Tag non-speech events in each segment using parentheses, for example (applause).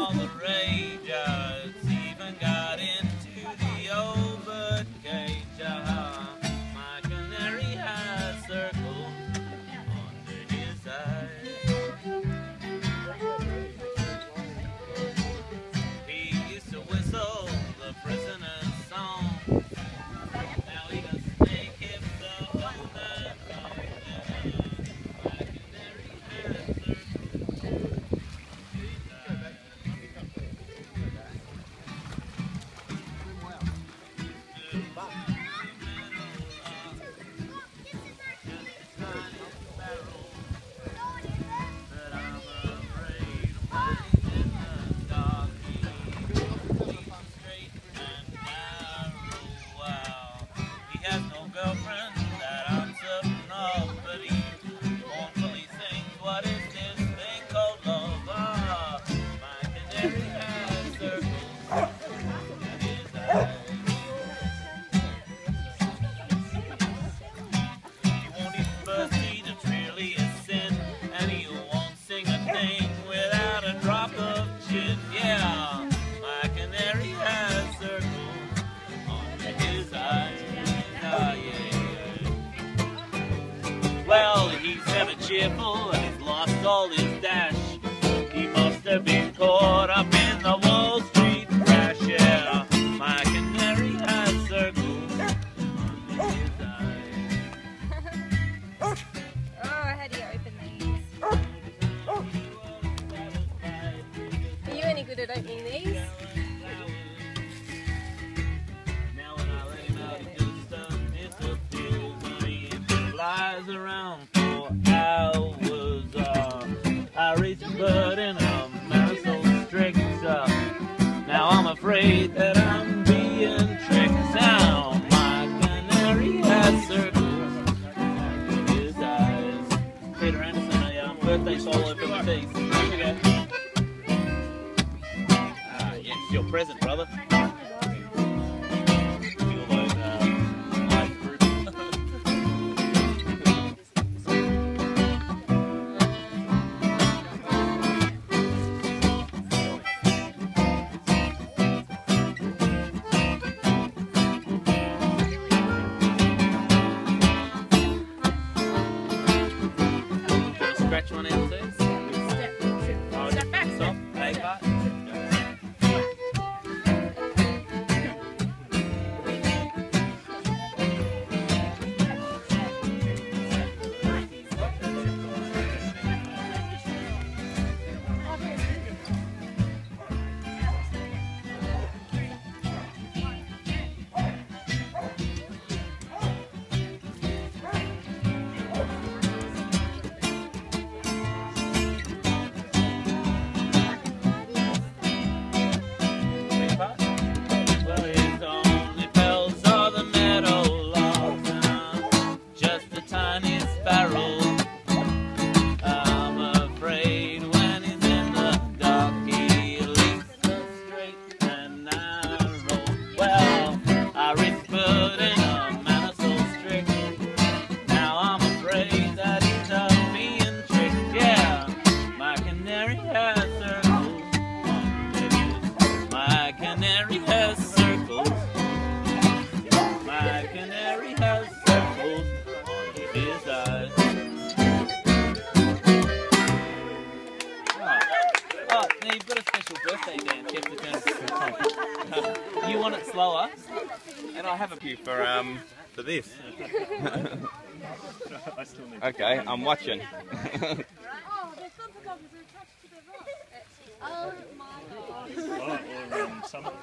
all the rage. He cheerful, and he's lost all his dash. He must have been caught up in the Wall Street crash. Yeah, my canary has circles under his eyes. Oh, how do you open these? Are you any good at opening these? Now raise in a marisol strict. Uh, now I'm afraid that I'm being tricked. Now my canary has circles in his eyes. Peter Anderson, a um, birthday solo for the face. Okay. Ah, yes, your present, brother. Scratch one out, slower? And I have a few for um for this. (laughs) okay, I'm watching. (laughs)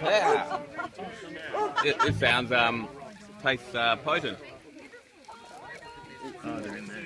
yeah. It, it sounds um tastes uh, potent. Oh, they're in there.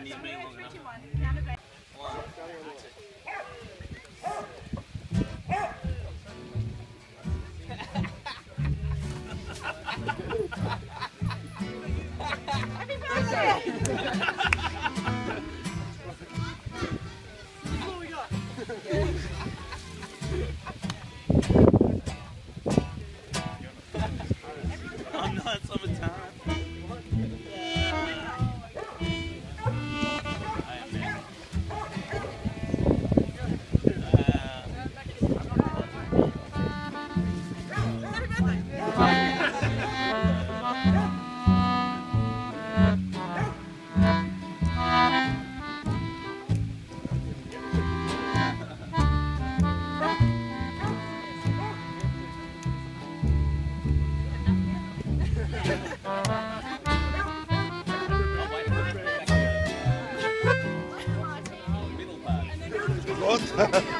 Anime, mangá. 감사합니다. (laughs)